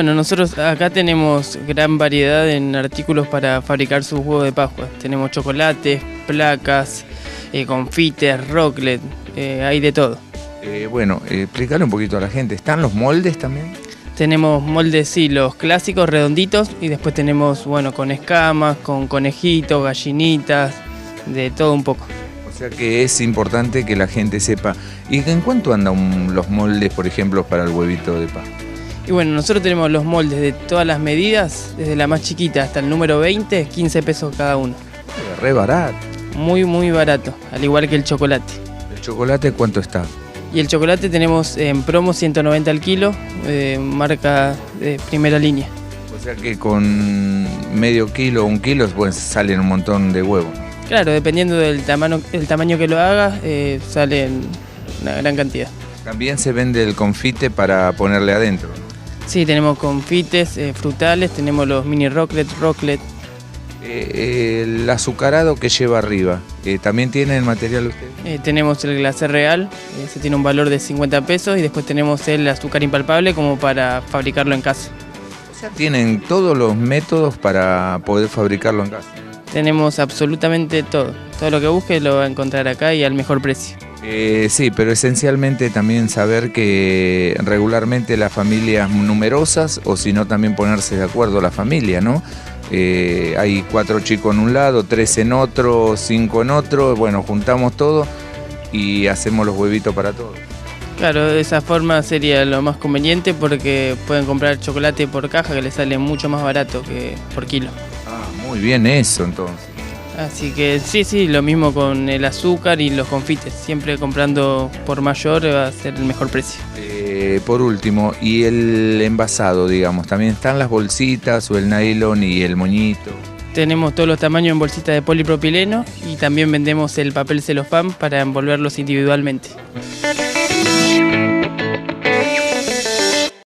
bueno, nosotros acá tenemos gran variedad en artículos para fabricar sus huevos de Pascua. Tenemos chocolates, placas, eh, confites, rocklet, eh, hay de todo. Eh, bueno, eh, explicarle un poquito a la gente. ¿Están los moldes también? Tenemos moldes, sí, los clásicos redonditos y después tenemos, bueno, con escamas, con conejitos, gallinitas, de todo un poco. O sea que es importante que la gente sepa. ¿Y en cuánto andan los moldes, por ejemplo, para el huevito de Pascua? Y bueno, nosotros tenemos los moldes de todas las medidas, desde la más chiquita hasta el número 20, 15 pesos cada uno. Eh, Re barato. Muy, muy barato, al igual que el chocolate. ¿El chocolate cuánto está? Y el chocolate tenemos en promo 190 al kilo, eh, marca de primera línea. O sea que con medio kilo o un kilo pues salen un montón de huevos. Claro, dependiendo del tamaño, del tamaño que lo hagas, eh, salen una gran cantidad. También se vende el confite para ponerle adentro. Sí, tenemos confites, eh, frutales, tenemos los mini rocklet, rocklet. Eh, el azucarado que lleva arriba, eh, ¿también tiene el material usted? Eh, tenemos el glacé real, ese tiene un valor de 50 pesos y después tenemos el azúcar impalpable como para fabricarlo en casa. O sea, tienen todos los métodos para poder fabricarlo en casa. Tenemos absolutamente todo. Todo lo que busque lo va a encontrar acá y al mejor precio. Eh, sí, pero esencialmente también saber que regularmente las familias numerosas, o si no también ponerse de acuerdo la familia, ¿no? Eh, hay cuatro chicos en un lado, tres en otro, cinco en otro, bueno, juntamos todo y hacemos los huevitos para todos. Claro, de esa forma sería lo más conveniente porque pueden comprar chocolate por caja que les sale mucho más barato que por kilo. Ah, muy bien eso entonces. Así que sí, sí, lo mismo con el azúcar y los confites. Siempre comprando por mayor va a ser el mejor precio. Eh, por último, y el envasado, digamos, también están las bolsitas o el nylon y el moñito. Tenemos todos los tamaños en bolsitas de polipropileno y también vendemos el papel celofán para envolverlos individualmente.